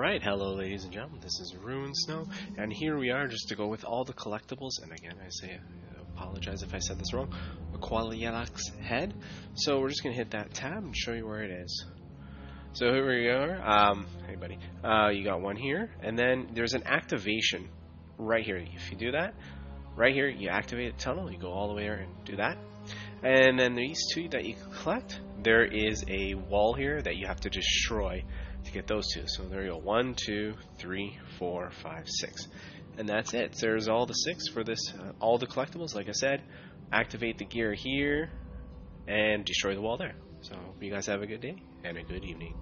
Alright, hello ladies and gentlemen, this is RuneSnow, and here we are just to go with all the collectibles, and again I say, I apologize if I said this wrong, Aqualielax head. So we're just going to hit that tab and show you where it is. So here we are, um, hey buddy, uh, you got one here, and then there's an activation right here. If you do that, right here, you activate the tunnel, you go all the way there and do that. And then these two that you collect, there is a wall here that you have to destroy to get those two. So there you go. One, two, three, four, five, six. And that's it. There's all the six for this, uh, all the collectibles. Like I said, activate the gear here and destroy the wall there. So hope you guys have a good day and a good evening.